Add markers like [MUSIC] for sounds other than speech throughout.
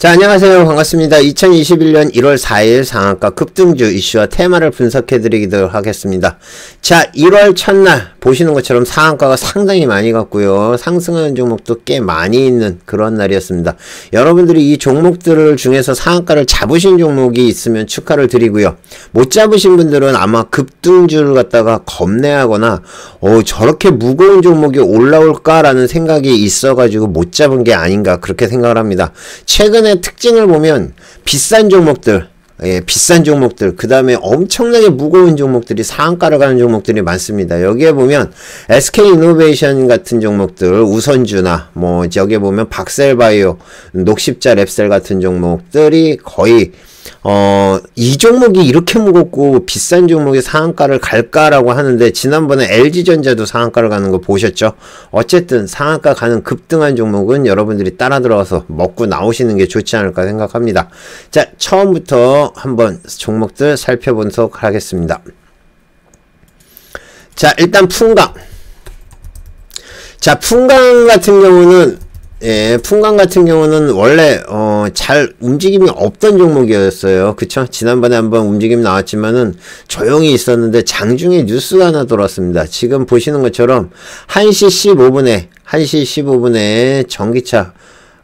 자, 안녕하세요. 반갑습니다. 2021년 1월 4일 상한가 급등주 이슈와 테마를 분석해드리도록 하겠습니다. 자, 1월 첫날 보시는 것처럼 상한가가 상당히 많이 갔고요. 상승하는 종목도 꽤 많이 있는 그런 날이었습니다. 여러분들이 이 종목들을 중에서 상한가를 잡으신 종목이 있으면 축하를 드리고요. 못 잡으신 분들은 아마 급등주를 갖다가 겁내하거나 어, 저렇게 무거운 종목이 올라올까라는 생각이 있어가지고 못 잡은 게 아닌가 그렇게 생각을 합니다. 최근에 최근의 특징을 보면 비싼 종목들 예, 비싼 종목들, 그 다음에 엄청나게 무거운 종목들이 상한가를 가는 종목들이 많습니다. 여기에 보면 SK 이노베이션 같은 종목들, 우선주나, 뭐, 여기에 보면 박셀바이오, 녹십자 랩셀 같은 종목들이 거의 어, 이 종목이 이렇게 무겁고 비싼 종목이 상한가를 갈까라고 하는데 지난번에 LG전자도 상한가를 가는 거 보셨죠? 어쨌든 상한가 가는 급등한 종목은 여러분들이 따라 들어와서 먹고 나오시는 게 좋지 않을까 생각합니다. 자, 처음부터 한번 종목들 살펴보도록 하겠습니다. 자, 일단 풍강. 자, 풍강 같은 경우는 예, 풍강 같은 경우는 원래 어, 잘 움직임이 없던 종목이었어요. 그쵸? 지난번에 한번 움직임 나왔지만은 조용히 있었는데 장중에 뉴스가 하나 돌았습니다. 지금 보시는 것처럼 1시 15분에 1시 15분에 전기차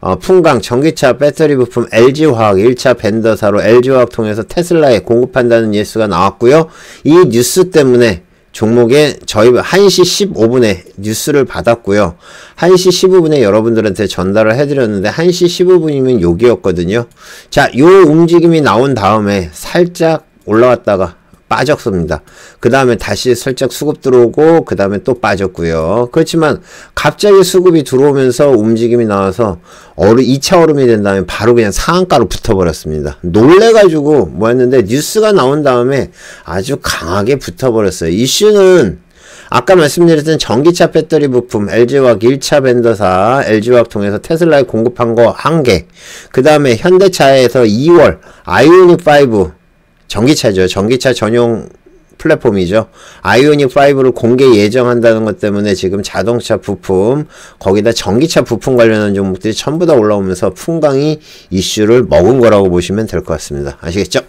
어, 풍강 전기차 배터리 부품 LG화학 1차 벤더사로 LG화학 통해서 테슬라에 공급한다는 뉴스가 나왔고요. 이 뉴스 때문에 종목에 저희 1시 15분에 뉴스를 받았고요. 1시 15분에 여러분들한테 전달을 해드렸는데 1시 15분이면 여기였거든요. 자, 요 움직임이 나온 다음에 살짝 올라왔다가 빠졌습니다. 그 다음에 다시 살짝 수급 들어오고 그 다음에 또 빠졌고요. 그렇지만 갑자기 수급이 들어오면서 움직임이 나와서 얼음 2차 얼음이 된 다음에 바로 그냥 상한가로 붙어버렸습니다. 놀래가지고 뭐였는데 뉴스가 나온 다음에 아주 강하게 붙어버렸어요. 이슈는 아까 말씀드렸던 전기차 배터리 부품 LG화학 1차 벤더사 LG화학 통해서 테슬라에 공급한 거 한 개. 그 다음에 현대차에서 2월 아이오닉 5 전기차죠. 전기차 전용 플랫폼이죠. 아이오닉 5를 공개 예정한다는 것 때문에 지금 자동차 부품, 거기다 전기차 부품 관련한 종목들이 전부 다 올라오면서 풍강이 이슈를 먹은 거라고 보시면 될 것 같습니다. 아시겠죠?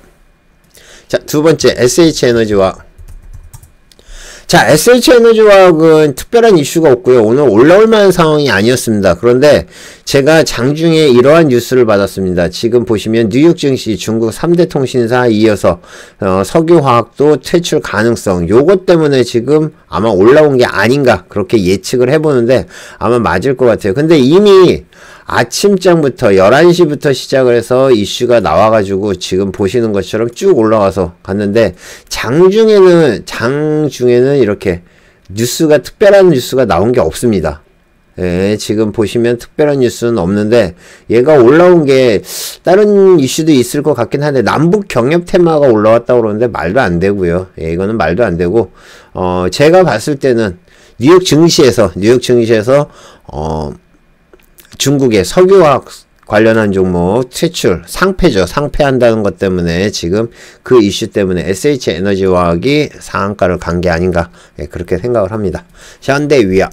자, 두 번째, SH에너지와 자, SH에너지화학은 특별한 이슈가 없고요. 오늘 올라올 만한 상황이 아니었습니다. 그런데 제가 장중에 이러한 뉴스를 받았습니다. 지금 보시면 뉴욕 증시 중국 3대 통신사 이어서 어, 석유화학도 퇴출 가능성 요것 때문에 지금 아마 올라온 게 아닌가 그렇게 예측을 해보는데 아마 맞을 것 같아요. 근데 이미 아침장부터 11시부터 시작을 해서 이슈가 나와가지고 지금 보시는 것처럼 쭉 올라가서 갔는데 장중에는 장중에는 이렇게 뉴스가 특별한 뉴스가 나온 게 없습니다. 예, 지금 보시면 특별한 뉴스는 없는데 얘가 올라온 게 다른 이슈도 있을 것 같긴 한데 남북 경협 테마가 올라왔다고 그러는데 말도 안 되고요. 예, 이거는 말도 안 되고 어 제가 봤을 때는 뉴욕 증시에서 뉴욕 증시에서 어 중국의 석유화학 관련한 종목 퇴출 상패죠. 상패한다는 것 때문에 지금 그 이슈 때문에 SH 에너지화학이 상한가를 간 게 아닌가 예, 그렇게 생각을 합니다. 현대위아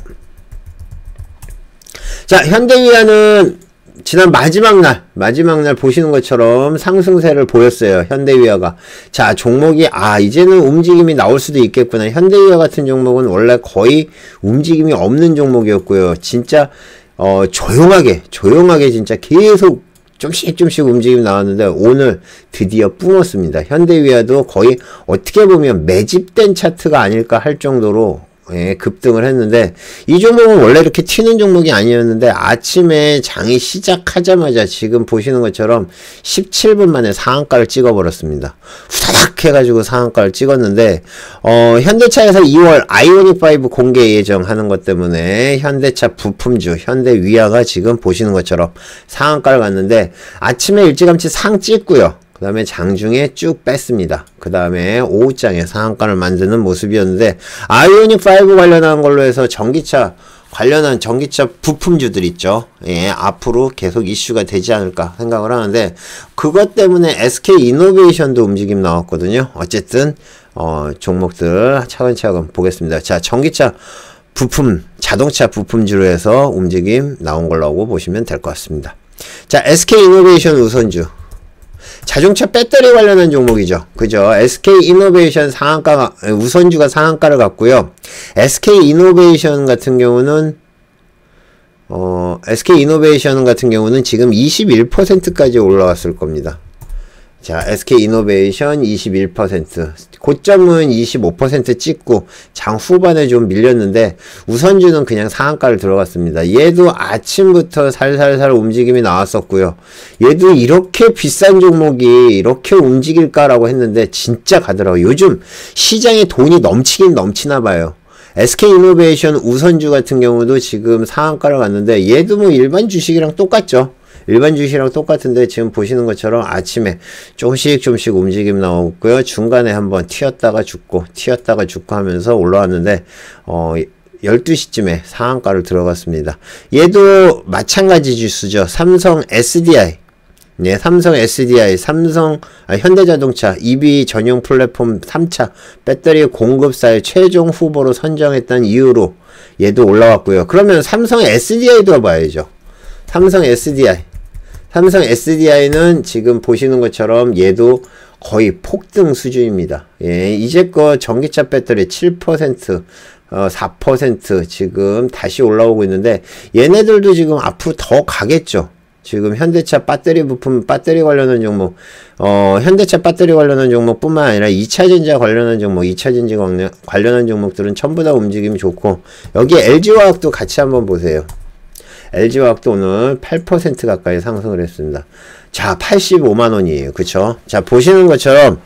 자 현대위아는 지난 마지막 날 마지막 날 보시는 것처럼 상승세를 보였어요 현대위아가 자 종목이 아 이제는 움직임이 나올 수도 있겠구나 현대위아 같은 종목은 원래 거의 움직임이 없는 종목이었고요 진짜 어, 조용하게, 조용하게 진짜 계속 좀씩 좀씩 움직임 나왔는데 오늘 드디어 뿜었습니다. 현대위아도 거의 어떻게 보면 매집된 차트가 아닐까 할 정도로 예, 급등을 했는데 이 종목은 원래 이렇게 튀는 종목이 아니었는데 아침에 장이 시작하자마자 지금 보시는 것처럼 17분 만에 상한가를 찍어버렸습니다. 후다닥 해가지고 상한가를 찍었는데 어, 현대차에서 2월 아이오닉5 공개 예정하는 것 때문에 현대차 부품주 현대위아가 지금 보시는 것처럼 상한가를 갔는데 아침에 일찌감치 상 찍고요. 그 다음에 장중에 쭉 뺐습니다. 그 다음에 오후장에 상한가를 만드는 모습이었는데 아이오닉5 관련한 걸로 해서 전기차 관련한 전기차 부품주들 있죠. 예, 앞으로 계속 이슈가 되지 않을까 생각을 하는데 그것 때문에 SK 이노베이션도 움직임 나왔거든요. 어쨌든 어, 종목들 차근차근 보겠습니다. 자, 전기차 부품, 자동차 부품주로 해서 움직임 나온 걸로 보시면 될 것 같습니다. 자, SK이노베이션 우선주. 자동차 배터리 관련한 종목이죠. 그죠? SK 이노베이션 상한가, 우선주가 상한가를 갔고요. SK 이노베이션 같은 경우는, 어, SK 이노베이션 같은 경우는 지금 21%까지 올라왔을 겁니다. 자, SK이노베이션 21%, 고점은 25% 찍고 장 후반에 좀 밀렸는데 우선주는 그냥 상한가를 들어갔습니다. 얘도 아침부터 살살살 움직임이 나왔었고요. 얘도 이렇게 비싼 종목이 이렇게 움직일까라고 했는데 진짜 가더라고요. 요즘 시장에 돈이 넘치긴 넘치나 봐요. SK이노베이션 우선주 같은 경우도 지금 상한가를 갔는데 얘도 뭐 일반 주식이랑 똑같죠. 일반 주식이랑 똑같은데 지금 보시는 것처럼 아침에 조금씩 조금씩 움직임 나오고요. 중간에 한번 튀었다가 죽고 튀었다가 죽고 하면서 올라왔는데 어 12시쯤에 상한가를 들어갔습니다. 얘도 마찬가지 주수죠. 삼성 SDI 네, 삼성 SDI, 삼성, 아, 현대자동차, EV 전용 플랫폼 3차 배터리 공급사의 최종 후보로 선정했던 이유로 얘도 올라왔고요. 그러면 삼성 SDI도 봐야죠. 삼성 SDI. 삼성 SDI는 지금 보시는 것처럼 얘도 거의 폭등 수준입니다. 예, 이제껏 전기차 배터리 7%, 어, 4% 지금 다시 올라오고 있는데 얘네들도 지금 앞으로 더 가겠죠. 지금 현대차 배터리 부품, 배터리 관련한 종목, 어, 현대차 배터리 관련한 종목뿐만 아니라 2차전자 관련한 종목, 2차전지 관련한 종목들은 전부 다 움직임이 좋고, 여기 LG화학도 같이 한번 보세요. LG화학도 오늘 8% 가까이 상승을 했습니다. 자, 85만원이에요. 그쵸? 자, 보시는 것처럼,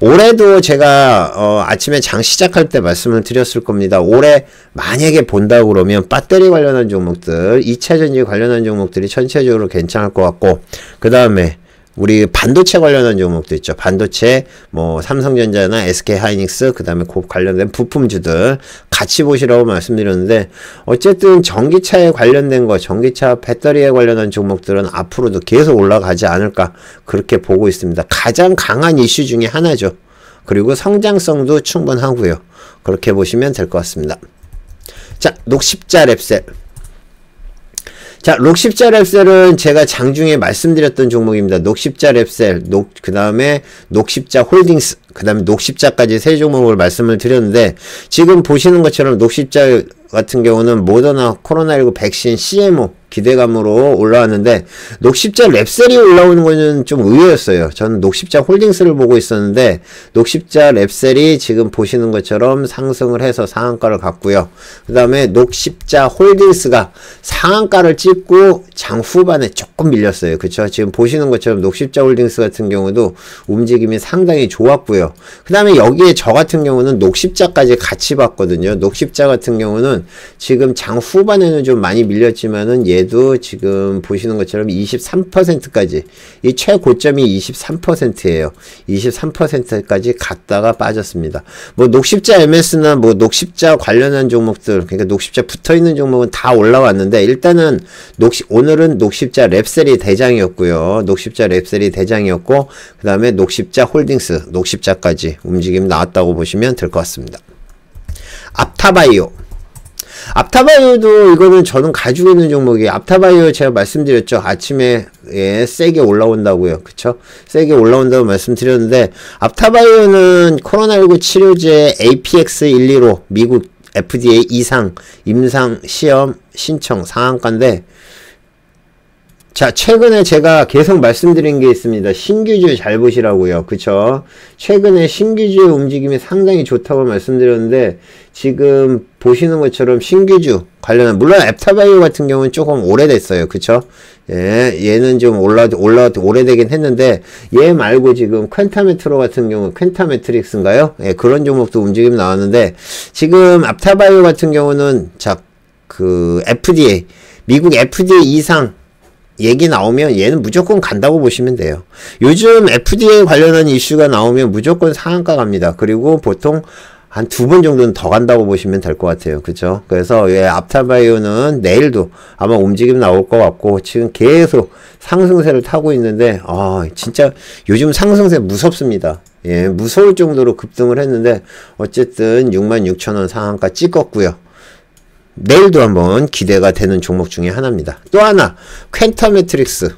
올해도 제가, 어, 아침에 장 시작할 때 말씀을 드렸을 겁니다. 올해 만약에 본다고 그러면 배터리 관련한 종목들, 2차전지 관련한 종목들이 전체적으로 괜찮을 것 같고, 그 다음에, 우리 반도체 관련한 종목도 있죠. 반도체, 뭐, 삼성전자나 SK 하이닉스, 그 다음에 그 관련된 부품주들 같이 보시라고 말씀드렸는데, 어쨌든 전기차에 관련된 거, 전기차 배터리에 관련한 종목들은 앞으로도 계속 올라가지 않을까, 그렇게 보고 있습니다. 가장 강한 이슈 중에 하나죠. 그리고 성장성도 충분하고요. 그렇게 보시면 될 것 같습니다. 자, 녹십자 랩셀. 자, 녹십자 랩셀은 제가 장중에 말씀드렸던 종목입니다. 녹십자 랩셀, 녹, 그 다음에 녹십자 홀딩스, 그 다음에 녹십자까지 세 종목을 말씀을 드렸는데, 지금 보시는 것처럼 녹십자 같은 경우는 모더나 코로나19 백신 CMO, 기대감으로 올라왔는데 녹십자 랩셀이 올라오는 거는 좀 의외였어요. 저는 녹십자 홀딩스를 보고 있었는데 녹십자 랩셀이 지금 보시는 것처럼 상승을 해서 상한가를 갔고요. 그 다음에 녹십자 홀딩스가 상한가를 찍고 장 후반에 조금 밀렸어요. 그쵸? 지금 보시는 것처럼 녹십자 홀딩스 같은 경우도 움직임이 상당히 좋았고요. 그 다음에 여기에 저 같은 경우는 녹십자까지 같이 봤거든요. 녹십자 같은 경우는 지금 장 후반에는 좀 많이 밀렸지만은 얘 얘도 지금 보시는 것처럼 23%까지 이 최고점이 23%예요. 23%까지 갔다가 빠졌습니다. 뭐 녹십자 MS나 뭐 녹십자 관련한 종목들 그러니까 녹십자 붙어 있는 종목은 다 올라왔는데 일단은 녹시 오늘은 녹십자 랩셀이 대장이었고요. 녹십자 랩셀이 대장이었고 그 다음에 녹십자 홀딩스 녹십자까지 움직임 나왔다고 보시면 될 것 같습니다. 앞타바이오 앞타바이오도 이거는 저는 가지고 있는 종목이에요. 앞타바이오 제가 말씀드렸죠. 아침에 예, 세게 올라온다고요. 그쵸? 세게 올라온다고 말씀드렸는데 앞타바이오는 코로나19 치료제 APX115 미국 FDA 이상 임상 시험 신청 상한가인데 자, 최근에 제가 계속 말씀드린 게 있습니다. 신규주 잘 보시라고요. 그쵸? 최근에 신규주의 움직임이 상당히 좋다고 말씀드렸는데, 지금 보시는 것처럼 신규주 관련한, 물론 앱타바이오 같은 경우는 조금 오래됐어요. 그쵸? 예, 얘는 좀 올라, 올라, 오래되긴 했는데, 얘 말고 지금 퀸타메트로 같은 경우, 퀸타메트릭스인가요? 예, 그런 종목도 움직임 나왔는데, 지금 앱타바이오 같은 경우는, 자, 그, FDA, 미국 FDA 이상, 얘기 나오면 얘는 무조건 간다고 보시면 돼요. 요즘 FDA 관련한 이슈가 나오면 무조건 상한가 갑니다. 그리고 보통 한 두 번 정도는 더 간다고 보시면 될 것 같아요. 그죠? 그래서 예, 앞타바이오는 내일도 아마 움직임 나올 것 같고 지금 계속 상승세를 타고 있는데 아 진짜 요즘 상승세 무섭습니다. 예, 무서울 정도로 급등을 했는데 어쨌든 66,000원 상한가 찍었고요. 내일도 한번 기대가 되는 종목 중에 하나입니다. 또 하나 퀀타매트릭스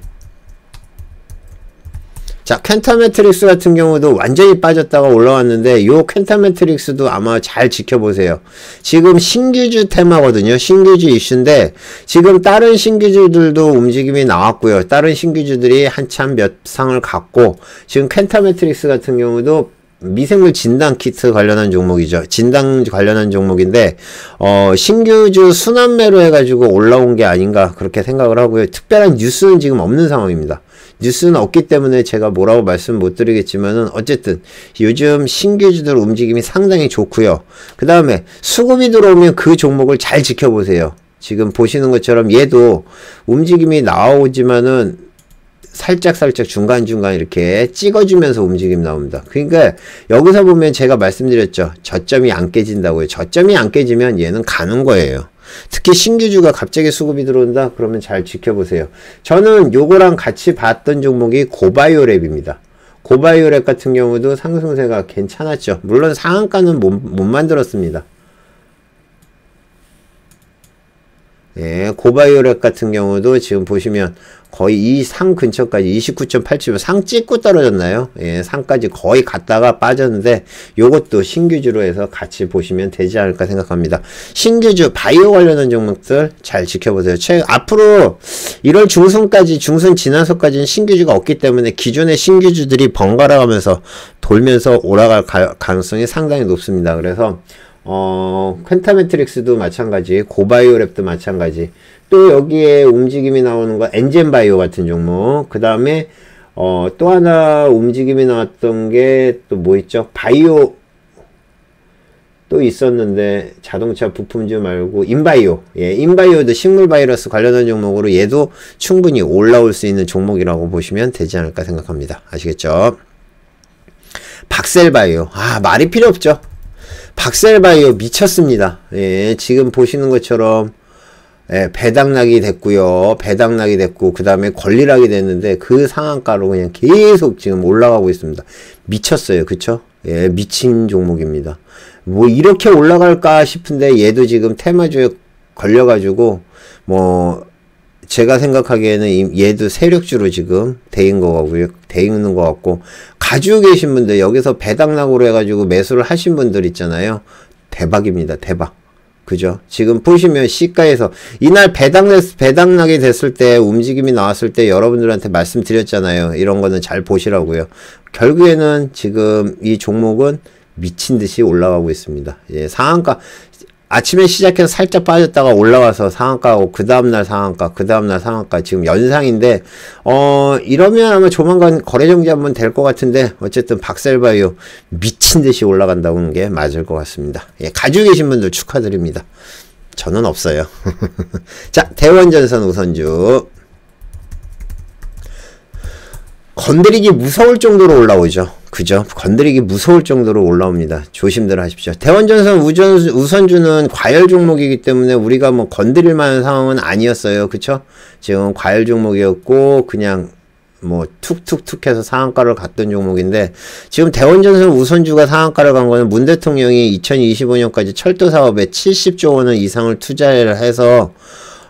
자, 퀀타매트릭스 같은 경우도 완전히 빠졌다가 올라왔는데 요 퀀타매트릭스도 아마 잘 지켜보세요. 지금 신규주 테마거든요. 신규주 이슈인데 지금 다른 신규주들도 움직임이 나왔고요. 다른 신규주들이 한참 몇 상을 갔고 지금 켄타메트릭스 같은 경우도 미생물 진단 키트 관련한 종목이죠. 진단 관련한 종목인데 어 신규주 순환매로 해가지고 올라온 게 아닌가 그렇게 생각을 하고요. 특별한 뉴스는 지금 없는 상황입니다. 뉴스는 없기 때문에 제가 뭐라고 말씀 못 드리겠지만은 어쨌든 요즘 신규주들 움직임이 상당히 좋고요. 그 다음에 수급이 들어오면 그 종목을 잘 지켜보세요. 지금 보시는 것처럼 얘도 움직임이 나오지만은 살짝살짝 중간중간 이렇게 찍어주면서 움직임 나옵니다. 그러니까 여기서 보면 제가 말씀드렸죠. 저점이 안 깨진다고요. 저점이 안 깨지면 얘는 가는 거예요. 특히 신규주가 갑자기 수급이 들어온다? 그러면 잘 지켜보세요. 저는 요거랑 같이 봤던 종목이 고바이오랩입니다. 고바이오랩 같은 경우도 상승세가 괜찮았죠. 물론 상한가는 못, 못 만들었습니다. 예, 고바이오랩 같은 경우도 지금 보시면 거의 이 상 근처까지 29.87면 상 찍고 떨어졌나요? 예, 상까지 거의 갔다가 빠졌는데 요것도 신규주로 해서 같이 보시면 되지 않을까 생각합니다. 신규주 바이오 관련한 종목들 잘 지켜보세요. 최 앞으로 1월 중순까지 중순 지나서까지는 신규주가 없기 때문에 기존의 신규주들이 번갈아 가면서 돌면서 올라갈 가, 가능성이 상당히 높습니다. 그래서 어, 펜타메트릭스도 마찬가지, 고바이오랩도 마찬가지. 또 여기에 움직임이 나오는 거 엔젠바이오 같은 종목. 그 다음에 어, 또 하나 움직임이 나왔던 게 또 뭐 있죠? 바이오 또 있었는데 자동차 부품주 말고 인바이오. 예, 인바이오도 식물 바이러스 관련한 종목으로 얘도 충분히 올라올 수 있는 종목이라고 보시면 되지 않을까 생각합니다. 아시겠죠? 박셀바이오. 아, 말이 필요 없죠. 박셀바이오 미쳤습니다. 예, 지금 보시는 것처럼 예, 배당락이 됐고요. 배당락이 됐고 그 다음에 권리락이 됐는데 그 상한가로 그냥 계속 지금 올라가고 있습니다. 미쳤어요. 그쵸? 예, 미친 종목입니다. 뭐 이렇게 올라갈까 싶은데 얘도 지금 테마주에 걸려가지고 뭐 제가 생각하기에는 얘도 세력주로 지금 돼 있는 거 같고요. 돼 있는 것 같고 가지고 계신 분들 여기서 배당락으로 해가지고 매수를 하신 분들 있잖아요. 대박입니다. 대박. 그죠? 지금 보시면 시가에서 이날 배당 배당락이 됐을 때 움직임이 나왔을 때 여러분들한테 말씀드렸잖아요. 이런 거는 잘 보시라고요. 결국에는 지금 이 종목은 미친 듯이 올라가고 있습니다. 예, 상한가 아침에 시작해서 살짝 빠졌다가 올라와서 상한가고 그 다음날 상한가 그 다음날 상한가 지금 연상인데 어 이러면 아마 조만간 거래정지 한번 될 것 같은데 어쨌든 박셀바이오 미친듯이 올라간다고 하는 게 맞을 것 같습니다. 예, 가지고 계신 분들 축하드립니다. 저는 없어요. [LAUGHS] 자 대원전선 우선주 건드리기 무서울 정도로 올라오죠 그죠? 건드리기 무서울 정도로 올라옵니다. 조심들 하십시오. 대원전선 우전, 우선주는 과열 종목이기 때문에 우리가 뭐 건드릴 만한 상황은 아니었어요. 그쵸? 지금 과열 종목이었고, 그냥 뭐 툭툭툭 해서 상한가를 갔던 종목인데 지금 대원전선 우선주가 상한가를 간 거는 문 대통령이 2025년까지 철도 사업에 70조 원 이상을 투자를 해서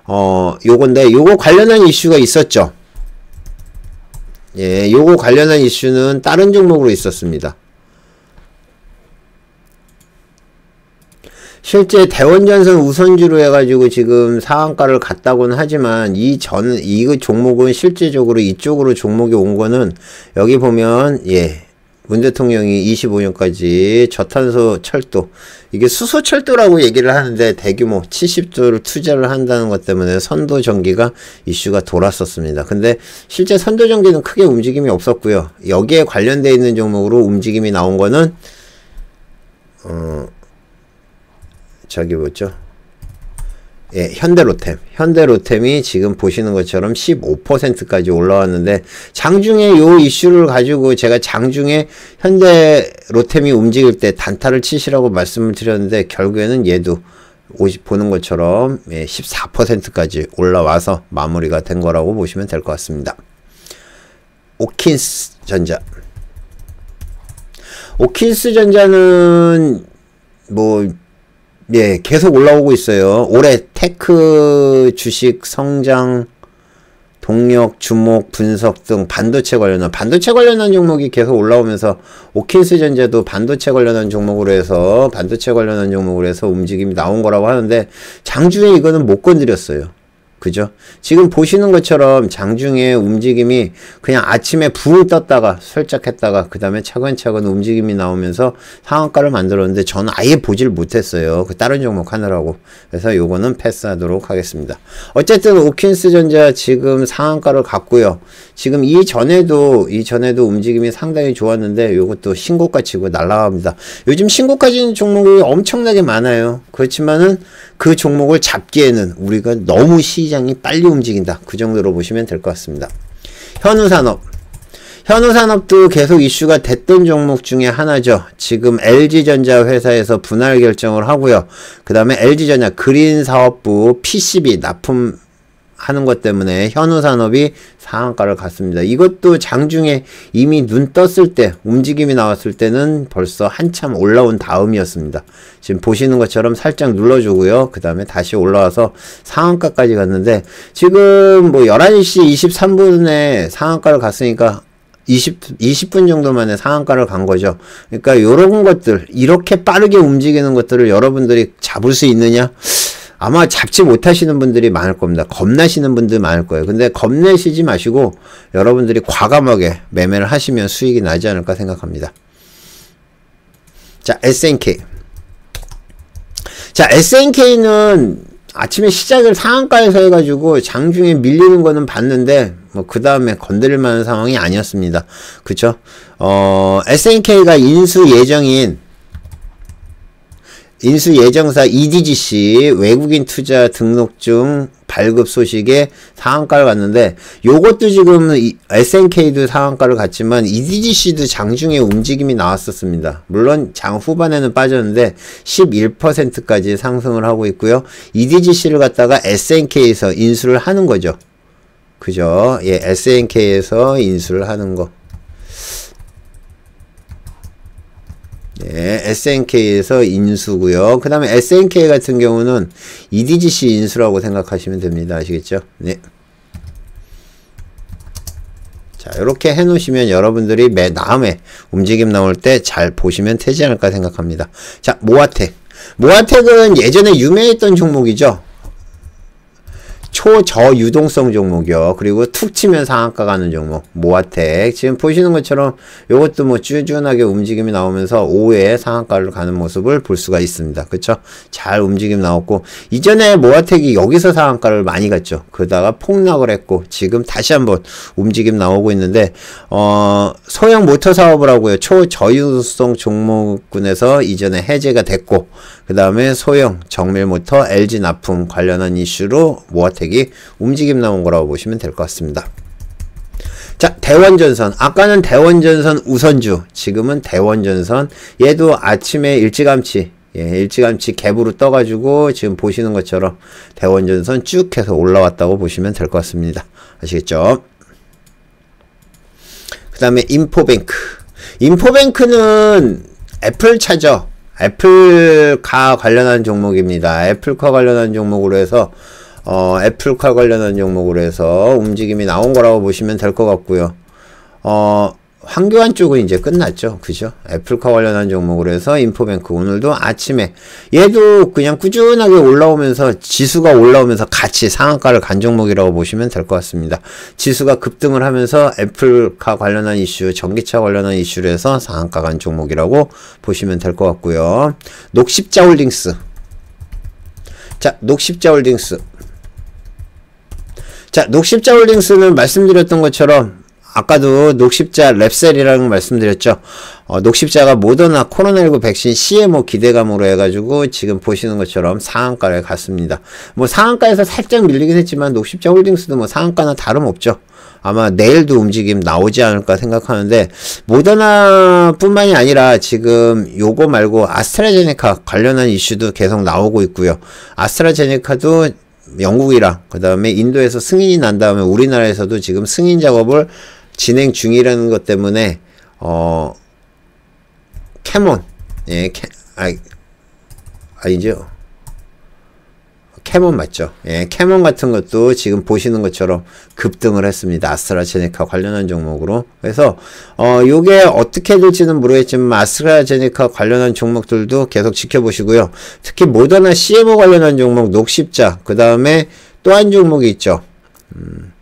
어 요건데 요거 관련한 이슈가 있었죠. 예, 요거 관련한 이슈는 다른 종목으로 있었습니다. 실제 대원전선 우선주로 해가지고 지금 상한가를 갔다고는 하지만 이 전, 이 종목은 실제적으로 이쪽으로 종목이 온 거는 여기 보면, 예, 문 대통령이 25년까지 저탄소 철도 이게 수소 철도라고 얘기를 하는데 대규모 70조를 투자를 한다는 것 때문에 선도 전기가 이슈가 돌았었습니다. 근데 실제 선도 전기는 크게 움직임이 없었고요. 여기에 관련되어 있는 종목으로 움직임이 나온 거는 어 저기 뭐죠? 예, 현대로템. 현대로템이 지금 보시는 것처럼 15%까지 올라왔는데 장중에 요 이슈를 가지고 제가 장중에 현대로템이 움직일 때 단타를 치시라고 말씀을 드렸는데 결국에는 얘도 50 보는 것처럼 예, 14%까지 올라와서 마무리가 된 거라고 보시면 될 것 같습니다. 오킨스 전자. 오킨스 전자는 뭐 예, 계속 올라오고 있어요. 올해 테크 주식 성장 동력, 주목, 분석 등 반도체 관련한 반도체 관련한 종목이 계속 올라오면서 오킨스 전자도 반도체 관련한 종목으로 해서 반도체 관련한 종목으로 해서 움직임이 나온 거라고 하는데 장중에 이거는 못 건드렸어요. 그죠? 지금 보시는 것처럼 장중에 움직임이 그냥 아침에 붕 떴다가 설짝했다가 그 다음에 차근차근 움직임이 나오면서 상한가를 만들었는데 저는 아예 보질 못했어요. 그 다른 종목 하느라고. 그래서 요거는 패스하도록 하겠습니다. 어쨌든 오킨스 전자 지금 상한가를 갔고요. 지금 이 전에도 이 전에도 움직임이 상당히 좋았는데 요것도 신고가 치고 날라갑니다. 요즘 신고가 지는 종목이 엄청나게 많아요. 그렇지만은 그 종목을 잡기에는 우리가 너무 시장 이 빨리 움직인다. 그 정도로 보시면 될 것 같습니다. 현우산업. 현우산업도 계속 이슈가 됐던 종목 중에 하나죠. 지금 LG전자 회사에서 분할 결정을 하고요. 그 다음에 LG전자 그린사업부 PCB 납품 하는 것 때문에 현우 산업이 상한가를 갔습니다. 이것도 장중에 이미 눈 떴을 때 움직임이 나왔을 때는 벌써 한참 올라온 다음이었습니다. 지금 보시는 것처럼 살짝 눌러주고요. 그 다음에 다시 올라와서 상한가까지 갔는데 지금 뭐 11시 23분에 상한가를 갔으니까 20, 20분 정도 만에 상한가를 간 거죠. 그러니까 요런 것들, 이렇게 빠르게 움직이는 것들을 여러분들이 잡을 수 있느냐? 아마 잡지 못하시는 분들이 많을 겁니다. 겁나시는 분들 많을 거예요. 근데 겁내시지 마시고 여러분들이 과감하게 매매를 하시면 수익이 나지 않을까 생각합니다. 자, SNK. 자, SNK는 아침에 시작을 상한가에서 해가지고 장중에 밀리는 거는 봤는데 뭐 그 다음에 건드릴 만한 상황이 아니었습니다. 그쵸? 어, SNK가 인수 예정인 인수 예정사 EDGC 외국인 투자 등록증 발급 소식에 상한가를 갔는데 요것도 지금 SNK도 상한가를 갔지만 EDGC도 장중에 움직임이 나왔었습니다. 물론 장 후반에는 빠졌는데 11%까지 상승을 하고 있고요. EDGC를 갖다가 SNK에서 인수를 하는 거죠. 그죠? 예, SNK에서 인수를 하는 거. 네, SNK에서 인수고요. 그 다음에 SNK 같은 경우는 EDGC 인수라고 생각하시면 됩니다. 아시겠죠? 네. 자, 이렇게 해놓으시면 여러분들이 매 다음에 움직임 나올 때 잘 보시면 되지 않을까 생각합니다. 자, 모아텍. 모아텍은 예전에 유명했던 종목이죠. 초저유동성 종목이요. 그리고 툭 치면 상한가 가는 종목. 모아텍. 지금 보시는 것처럼 이것도 뭐 쭈쭈하게 움직임이 나오면서 오후에 상한가를 가는 모습을 볼 수가 있습니다. 그쵸? 잘 움직임 나왔고, 이전에 모아텍이 여기서 상한가를 많이 갔죠. 그러다가 폭락을 했고, 지금 다시 한번 움직임 나오고 있는데, 어, 소형 모터 사업을 하고요. 초저유동성 종목군에서 이전에 해제가 됐고, 그 다음에 소형 정밀 모터 LG 납품 관련한 이슈로 모아텍 이 움직임 나온 거라고 보시면 될 것 같습니다. 자, 대원전선. 아까는 대원전선 우선주. 지금은 대원전선. 얘도 아침에 일찌감치, 예, 일찌감치 갭으로 떠가지고 지금 보시는 것처럼 대원전선 쭉 해서 올라왔다고 보시면 될 것 같습니다. 아시겠죠? 그 다음에 인포뱅크. 인포뱅크는 애플 차죠. 애플카 관련한 종목입니다. 애플카 관련한 종목으로 해서 어, 애플카 관련한 종목으로 해서 움직임이 나온 거라고 보시면 될 것 같고요. 어, 황교안 쪽은 이제 끝났죠. 그죠? 애플카 관련한 종목으로 해서 인포뱅크 오늘도 아침에 얘도 그냥 꾸준하게 올라오면서 지수가 올라오면서 같이 상한가를 간 종목이라고 보시면 될 것 같습니다. 지수가 급등을 하면서 애플카 관련한 이슈, 전기차 관련한 이슈로 해서 상한가 간 종목이라고 보시면 될 것 같고요. 녹십자 홀딩스. 자, 녹십자 홀딩스. 자, 녹십자 홀딩스는 말씀드렸던 것처럼 아까도 녹십자 랩셀이라는 말씀드렸죠. 어, 녹십자가 모더나 코로나19 백신 CMO 기대감으로 해가지고 지금 보시는 것처럼 상한가를 갔습니다. 뭐 상한가에서 살짝 밀리긴 했지만 녹십자 홀딩스도 뭐 상한가나 다름없죠. 아마 내일도 움직임 나오지 않을까 생각하는데 모더나 뿐만이 아니라 지금 요거 말고 아스트라제네카 관련한 이슈도 계속 나오고 있고요. 아스트라제네카도 영국이랑 그 다음에 인도에서 승인이 난 다음에 우리나라에서도 지금 승인 작업을 진행 중이라는 것 때문에 어 캐몬. 예 캐, 아, 아니죠 캐몬 맞죠? 예, 캐몬 같은 것도 지금 보시는 것처럼 급등을 했습니다. 아스트라제네카 관련한 종목으로. 그래서, 어, 요게 어떻게 될지는 모르겠지만, 아스트라제네카 관련한 종목들도 계속 지켜보시고요. 특히 모더나 CMO 관련한 종목, 녹십자, 그 다음에 또 한 종목이 있죠. 음,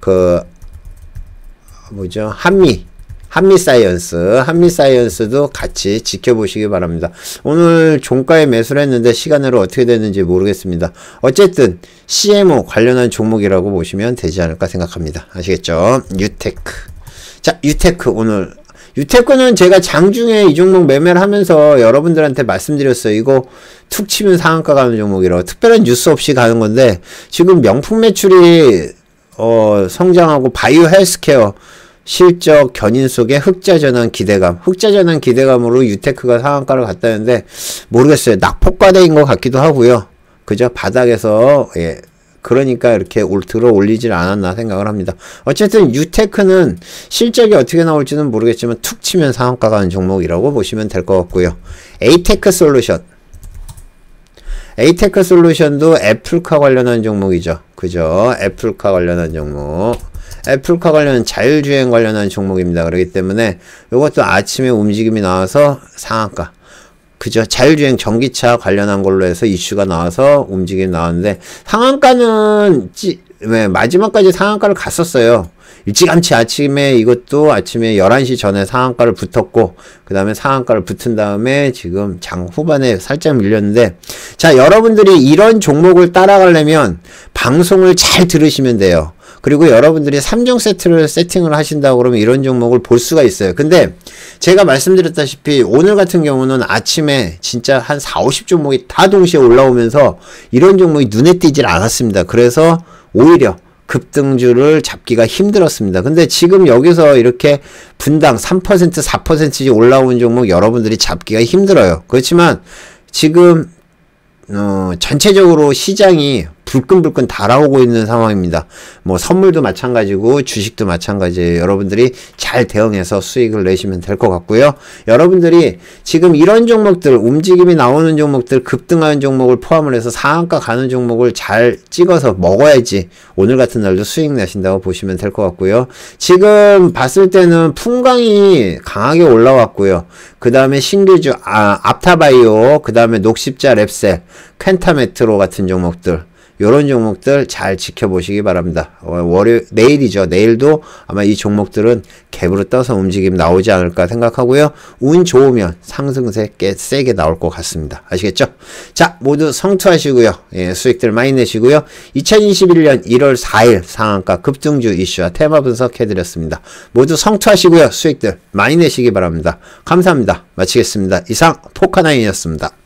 그, 뭐죠? 한미. 한미사이언스, 한미사이언스도 같이 지켜보시기 바랍니다. 오늘 종가에 매수를 했는데 시간외로 어떻게 됐는지 모르겠습니다. 어쨌든 CMO 관련한 종목이라고 보시면 되지 않을까 생각합니다. 아시겠죠? 유테크. 자, 유테크 오늘 유테크는 제가 장중에 이 종목 매매를 하면서 여러분들한테 말씀드렸어요. 이거 툭 치면 상한가 가는 종목이라고. 특별한 뉴스 없이 가는 건데 지금 명품 매출이 어, 성장하고 바이오 헬스케어 실적 견인 속에 흑자 전환 기대감, 흑자 전환 기대감으로 유테크가 상한가를 갔다는데 모르겠어요. 낙폭과대인 것 같기도 하고요. 그죠? 바닥에서 예. 그러니까 이렇게 올, 들어 올리질 않았나 생각을 합니다. 어쨌든 유테크는 실적이 어떻게 나올지는 모르겠지만 툭 치면 상한가 가는 종목이라고 보시면 될 것 같고요. 에이테크 솔루션. 에이테크 솔루션도 애플카 관련한 종목이죠. 그죠? 애플카 관련한 종목. 애플카 관련 자율주행 관련한 종목입니다. 그렇기 때문에 이것도 아침에 움직임이 나와서 상한가. 그죠? 자율주행 전기차 관련한 걸로 해서 이슈가 나와서 움직임이 나왔는데 상한가는 찌, 왜 마지막까지 상한가를 갔었어요. 일찌감치 아침에 이것도 아침에 11시 전에 상한가를 붙었고 그 다음에 상한가를 붙은 다음에 지금 장 후반에 살짝 밀렸는데 자 여러분들이 이런 종목을 따라가려면 방송을 잘 들으시면 돼요. 그리고 여러분들이 3종 세트를 세팅을 하신다고 그러면 이런 종목을 볼 수가 있어요. 근데 제가 말씀드렸다시피 오늘 같은 경우는 아침에 진짜 한 4, 50종목이 다 동시에 올라오면서 이런 종목이 눈에 띄질 않았습니다. 그래서 오히려 급등주를 잡기가 힘들었습니다. 근데 지금 여기서 이렇게 분당 3% 4%씩 올라오는 종목 여러분들이 잡기가 힘들어요. 그렇지만 지금 어, 전체적으로 시장이 불끈불끈 달아오고 있는 상황입니다. 뭐 선물도 마찬가지고 주식도 마찬가지예요. 여러분들이 잘 대응해서 수익을 내시면 될 것 같고요. 여러분들이 지금 이런 종목들 움직임이 나오는 종목들 급등하는 종목을 포함을 해서 상한가 가는 종목을 잘 찍어서 먹어야지 오늘 같은 날도 수익 내신다고 보시면 될 것 같고요. 지금 봤을 때는 풍광이 강하게 올라왔고요. 그 다음에 신규주 아, 앞타바이오 그 다음에 녹십자 랩셀 켄타메트로 같은 종목들 요런 종목들 잘 지켜보시기 바랍니다. 어, 월요 내일이죠. 내일도 아마 이 종목들은 갭으로 떠서 움직임 나오지 않을까 생각하고요. 운 좋으면 상승세 꽤 세게 나올 것 같습니다. 아시겠죠? 자, 모두 성투하시고요. 예, 수익들 많이 내시고요. 2021년 1월 4일 상한가 급등주 이슈와 테마 분석해드렸습니다. 모두 성투하시고요. 수익들 많이 내시기 바랍니다. 감사합니다. 마치겠습니다. 이상 포카나인이었습니다.